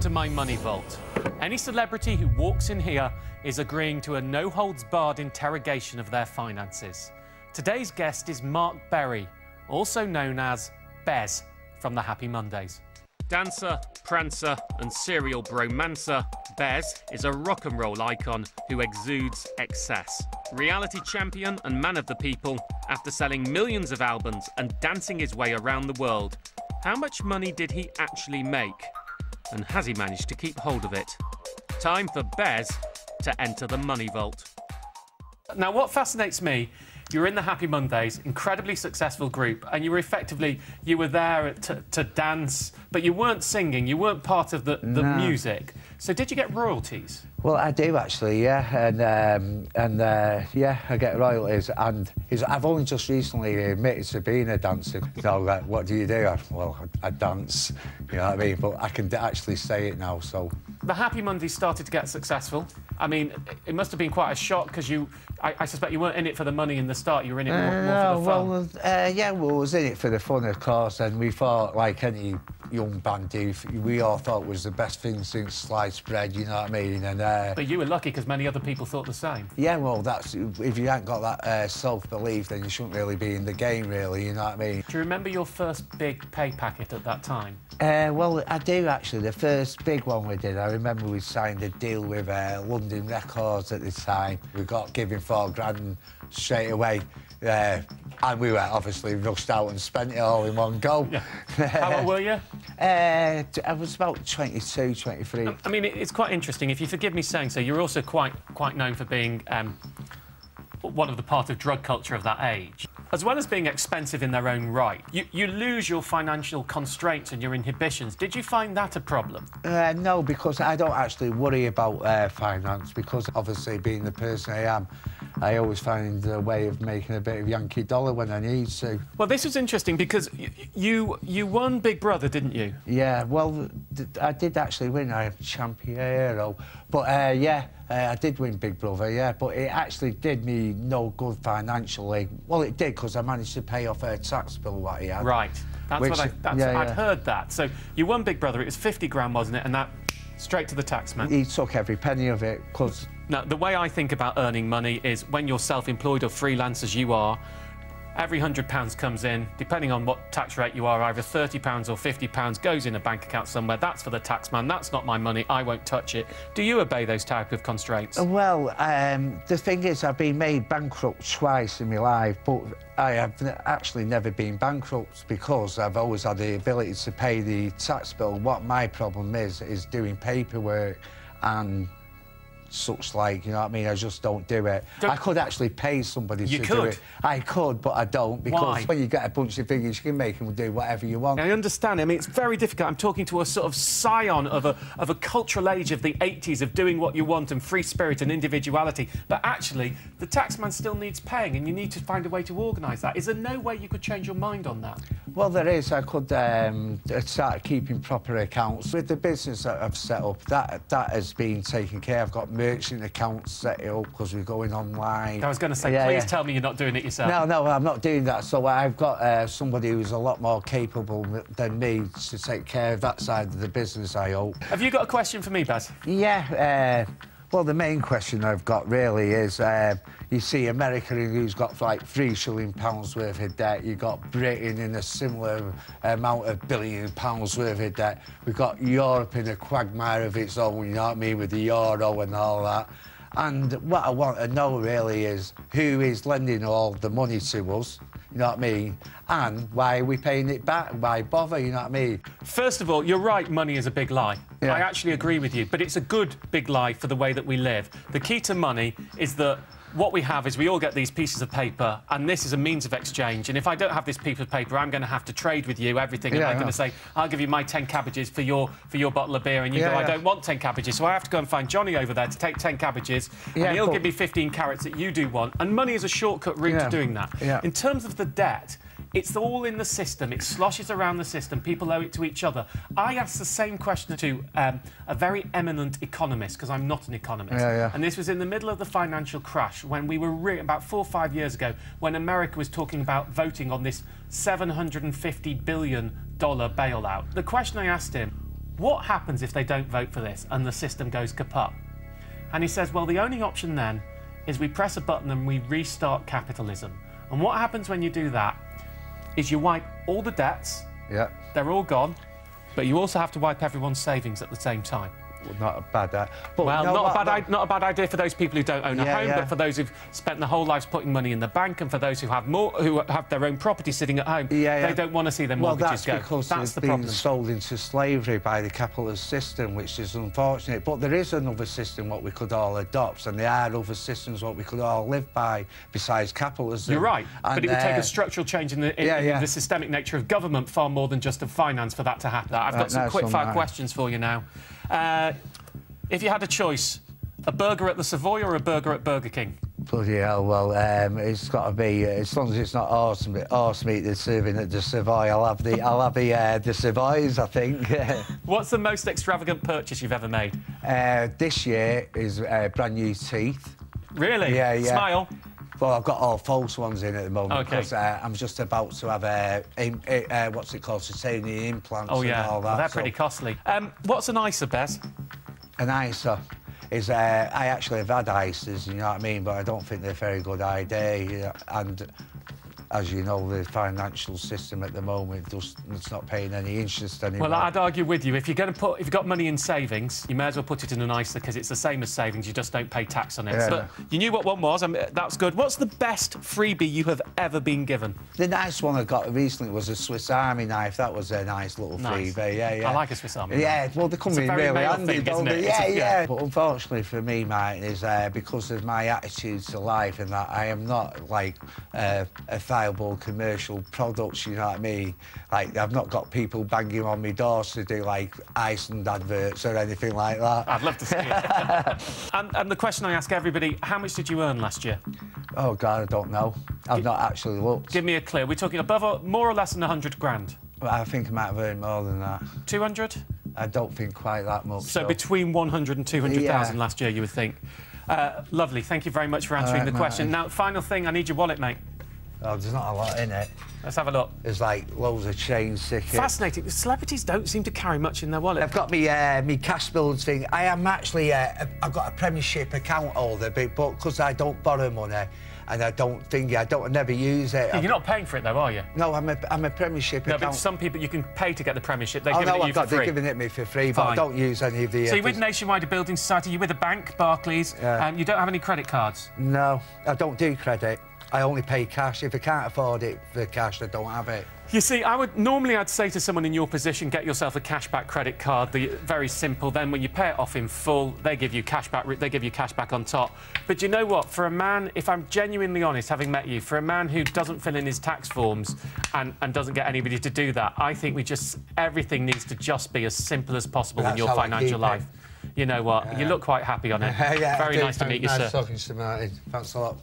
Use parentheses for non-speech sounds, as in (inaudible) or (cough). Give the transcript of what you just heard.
Welcome to my money vault. Any celebrity who walks in here is agreeing to a no holds barred interrogation of their finances. Today's guest is Mark Berry, also known as Bez from the Happy Mondays. Dancer, prancer, and serial bromancer, Bez is a rock and roll icon who exudes excess. Reality champion and man of the people, after selling millions of albums and dancing his way around the world, how much money did he actually make? And has he managed to keep hold of it? Time for Bez to enter the money vault. Now, what fascinates me, you're in the Happy Mondays, incredibly successful group, and you were effectively, you were there to, to dance, but you weren't singing, you weren't part of the, the No. music. So did you get royalties? Well, I do actually, yeah, and um, and uh, yeah, I get royalties, and is I've only just recently admitted to being a dancer. So, like, what do you do? I, well, I, I dance, you know what I mean. But I can d- actually say it now. So, The Happy Mondays started to get successful. I mean, it must have been quite a shock because you, I, I suspect you weren't in it for the money in the start, you were in it more, more for the fun. well, uh, yeah, well, I was in it for the fun, of course, and we thought, like any young band we all thought was the best thing since sliced bread. You know what I mean? And uh, But you were lucky because many other people thought the same. Yeah, well, that's if you ain't got that uh, self-belief, then you shouldn't really be in the game, really. You know what I mean? Do you remember your first big pay packet at that time? Uh, well, I do actually. The first big one we did, I remember we signed a deal with uh, London Records at the time. We got given four grand straight away. Uh, and we were obviously rushed out and spent it all in one go. (laughs) How old were you? Uh, I was about 22, 23. I mean, it's quite interesting. If you forgive me saying so, you're also quite quite known for being um, one of the part of drug culture of that age. As well as being expensive in their own right, you, you lose your financial constraints and your inhibitions. Did you find that a problem? Uh, no, because I don't actually worry about uh, finance because obviously being the person I am, I always find a way of making a bit of Yankee dollar when I need to. Well, this was interesting because y- you you won Big Brother, didn't you? Yeah, well, I did actually win. I am champion, but uh, yeah, uh, I did win Big Brother. Yeah, but it actually did me no good financially. Well, it did because I managed to pay off a tax bill what he had. Right. That's Which- what I. That's, yeah, I'd yeah. heard that. So you won Big Brother. It was 50 grand, wasn't it? And that straight to the tax man. He took every penny of it because Now, the way I think about earning money is when you're self-employed or freelance as you are, every hundred pounds comes in, depending on what tax rate you are, either thirty pounds or fifty pounds goes in a bank account somewhere. That's for the tax man. That's not my money. I won't touch it. Do you obey those type of constraints? Well, um, the thing is, I've been made bankrupt twice in my life, but I have actually never been bankrupt because I've always had the ability to pay the tax bill. What my problem is, is doing paperwork and such like, you know what I mean? I just don't do it. Don't- I could actually pay somebody You to do could? it. I could, but I don't because Why? when you get a bunch of figures, you can make them do whatever you want. I understand. I mean, it's very difficult. I'm talking to a sort of scion of a, of a cultural age of the 80s of doing what you want and free spirit and individuality. But actually, the taxman still needs paying, and you need to find a way to organise that. Is there no way you could change your mind on that? Well, there is. I could um, start keeping proper accounts with the business that I've set up. That that has been taken care. I've got merchant accounts set up because we're going online. I was going to say, Yeah, please yeah. tell me you're not doing it yourself. No, no, I'm not doing that. So I've got uh, somebody who's a lot more capable than me to take care of that side of the business. I hope. Have you got a question for me, Bez? Yeah. Uh, well, the main question I've got really is, uh, you see America who's got like three trillion pounds worth of debt. You've got Britain in a similar amount of billion pounds worth of debt. We've got Europe in a quagmire of its own, you know what I mean, with the euro and all that. And what I want to know really is who is lending all the money to us, you know what I mean? And why are we paying it back? Why bother, you know what I mean? First of all, you're right, money is a big lie. Yeah. I actually agree with you, but it's a good big lie for the way that we live. The key to money is that what we have is we all get these pieces of paper, and this is a means of exchange. And if I don't have this piece of paper, I'm going to have to trade with you everything. and Yeah, I'm going to say, I'll give you my 10 cabbages for your for your bottle of beer. And you Yeah, go, I don't want 10 cabbages. So I have to go and find Johnny over there to take 10 cabbages. Yeah, and he'll but- give me 15 carrots that you do want. And money is a shortcut route Yeah, to doing that. yeah. In terms of the debt, it's all in the system. It sloshes around the system. People owe it to each other. I asked the same question to um, a very eminent economist, because I'm not an economist. Yeah, yeah. And this was in the middle of the financial crash when we were re- about four or five years ago, when America was talking about voting on this $750 billion bailout. The question I asked him, what happens if they don't vote for this and the system goes kaput? And he says, well, the only option then is we press a button and we restart capitalism. And what happens when you do that is you wipe all the debts, Yeah. they're all gone, but you also have to wipe everyone's savings at the same time. Well, not a bad idea. But Well, know not, what, a bad, i- not a bad idea for those people who don't own a Yeah, home, yeah. but for those who've spent their whole lives putting money in the bank, and for those who have more, who have their own property sitting at home, Yeah, they don't want to see their Well, mortgages that's go. because that's the been problem. sold into slavery by the capitalist system, which is unfortunate. But there is another system what we could all adopt, and there are other systems what we could all live by besides capitalism. You're right, but it would take uh, a structural change in, the, in, yeah, in the systemic nature of government far more than just of finance for that to happen. I've got Right, some quick fire questions for you now. Uh, if you had a choice, a burger at the Savoy or a burger at Burger King? Bloody hell, well, um, it's got to be, uh, as long as it's not horse meat, horse meat they're serving at the Savoy, I'll have the, I'll have the, uh, the Savoys, I think. (laughs) What's the most extravagant purchase you've ever made? uh, this year is uh, brand new teeth. Really? Yeah, yeah. Smile. Well, I've got all false ones in at the moment Okay. because uh, I'm just about to have a, im- uh, uh, what's it called, titanium implants Oh, yeah. and all that. Well, they're so- pretty costly. Um, what's an ISA, Bez? An ISA is, uh, I actually have had ISAs, you know what I mean, but I don't think they're a very good idea. You know, and as you know, the financial system at the moment just it's not paying any interest anymore. Well, I'd argue with you. If you're going to put, if you've got money in savings, you may as well put it in an ISA because it's the same as savings. You just don't pay tax on it. Yeah. But you knew what one was. I mean, that's good. What's the best freebie you have ever been given? the nice one I got recently was a Swiss Army knife. That was a nice little Nice. freebie. Yeah, yeah. I like a Swiss Army Yeah, well, they come It's in really handy, don't they? Yeah, a- yeah, yeah. But unfortunately for me, Martin, is uh, because of my attitude to life and that I am not like uh, a viable commercial products, You know what I mean? Like I've not got people banging on my doors to do like Iceland adverts or anything like that. I'd love to see it. (laughs) and, and the question I ask everybody: How much did you earn last year? Oh God, I don't know. I've not actually looked. Give me a clue. We're talking above or more or less than 100 grand. I think I might have earned more than that. 200? I don't think quite that much. So though. between 100 and 200,000 Yeah. last year, you would think. Uh, lovely. Thank you very much for answering right, the question. Martin. Now, final thing. I need your wallet, mate. Oh, there's not a lot in it. Let's have a look. There's like loads of change tickets. Fascinating. Celebrities don't seem to carry much in their wallet. I've got me uh, me cash builds thing. I am actually uh, I've got a Premiership account holder, but because I don't borrow money and I don't think I don't I never use it. You're not paying for it, though, are you? no, I'm a I'm a Premiership No, account. but some people you can pay to get the Premiership. They're oh giving no, it you I've got they're free. giving it me for free, but I don't use any of the. So you're with Nationwide Building Society. You're with a bank, Barclays. Yeah. Um, you don't have any credit cards. No, I don't do credit. I only pay cash. If I can't afford it for cash, I don't have it. You see, I would normally I'd say to someone in your position, get yourself a cashback credit card. The very simple. Then when you pay it off in full, they give you cashback. They give you cashback on top. But you know what? For a man, if I'm genuinely honest, having met you, for a man who doesn't fill in his tax forms and, and doesn't get anybody to do that, I think we just everything needs to just be as simple as possible in your financial keep it. life. You know what? You look quite happy on it. (laughs) yeah, I very do. nice to meet you, nice sir. talking to you, Martin. Thanks a lot.